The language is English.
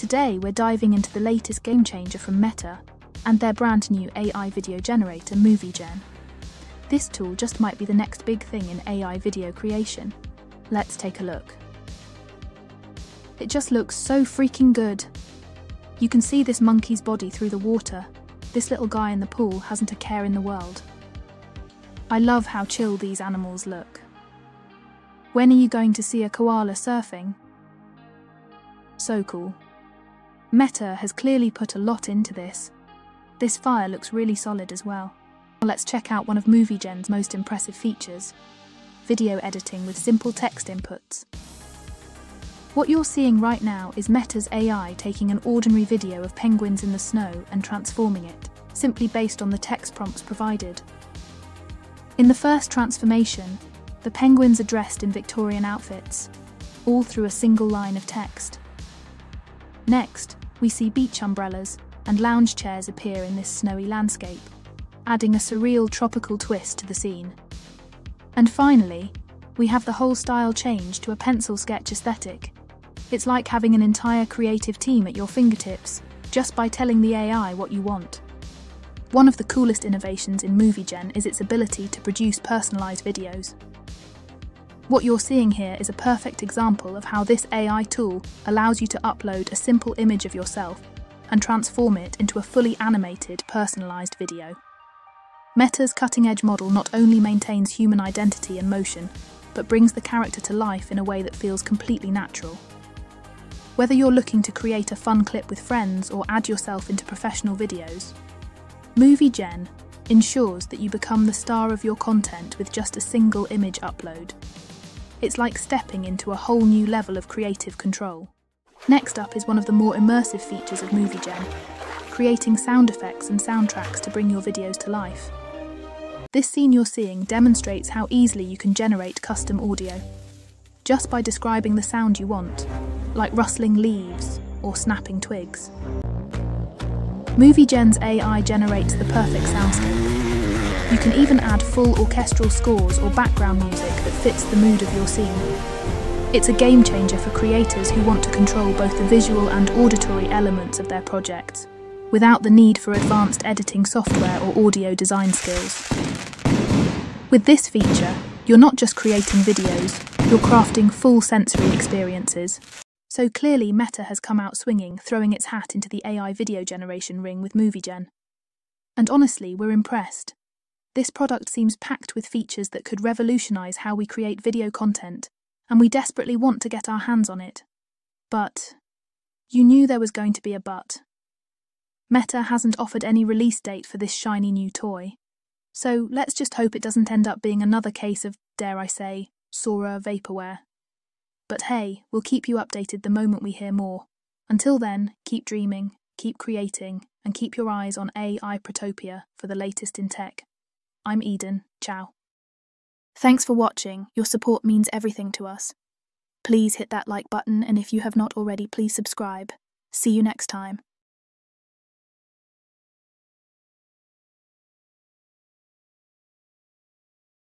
Today, we're diving into the latest game changer from Meta and their brand new AI video generator, MovieGen. This tool just might be the next big thing in AI video creation. Let's take a look. It just looks so freaking good. You can see this monkey's body through the water. This little guy in the pool hasn't a care in the world. I love how chill these animals look. When are you going to see a koala surfing? So cool. Meta has clearly put a lot into this. This fire looks really solid as well. Let's check out one of MovieGen's most impressive features video editing with simple text inputs. What you're seeing right now is Meta's AI taking an ordinary video of penguins in the snow and transforming it, simply based on the text prompts provided. In the first transformation, the penguins are dressed in Victorian outfits, all through a single line of text. Next, we see beach umbrellas and lounge chairs appear in this snowy landscape, adding a surreal tropical twist to the scene. And finally, we have the whole style change to a pencil sketch aesthetic. It's like having an entire creative team at your fingertips, just by telling the AI what you want. One of the coolest innovations in MovieGen is its ability to produce personalised videos. What you're seeing here is a perfect example of how this AI tool allows you to upload a simple image of yourself and transform it into a fully animated, personalised video. Meta's cutting edge model not only maintains human identity and motion, but brings the character to life in a way that feels completely natural. Whether you're looking to create a fun clip with friends or add yourself into professional videos, MovieGen ensures that you become the star of your content with just a single image upload. It's like stepping into a whole new level of creative control. Next up is one of the more immersive features of MovieGen, creating sound effects and soundtracks to bring your videos to life. This scene you're seeing demonstrates how easily you can generate custom audio, just by describing the sound you want, like rustling leaves or snapping twigs. MovieGen's AI generates the perfect soundscape. You can even add full orchestral scores or background music that fits the mood of your scene. It's a game changer for creators who want to control both the visual and auditory elements of their projects, without the need for advanced editing software or audio design skills. With this feature, you're not just creating videos, you're crafting full sensory experiences. So clearly, Meta has come out swinging, throwing its hat into the AI video generation ring with MovieGen. And honestly, we're impressed. This product seems packed with features that could revolutionize how we create video content, and we desperately want to get our hands on it. But you knew there was going to be a but. Meta hasn't offered any release date for this shiny new toy. So let's just hope it doesn't end up being another case of, dare I say, Sora vaporware. But hey, we'll keep you updated the moment we hear more. Until then, keep dreaming, keep creating, and keep your eyes on AI Protopia for the latest in tech. I'm Eden. Ciao. Thanks for watching. Your support means everything to us. Please hit that like button, and if you have not already, please subscribe. See you next time.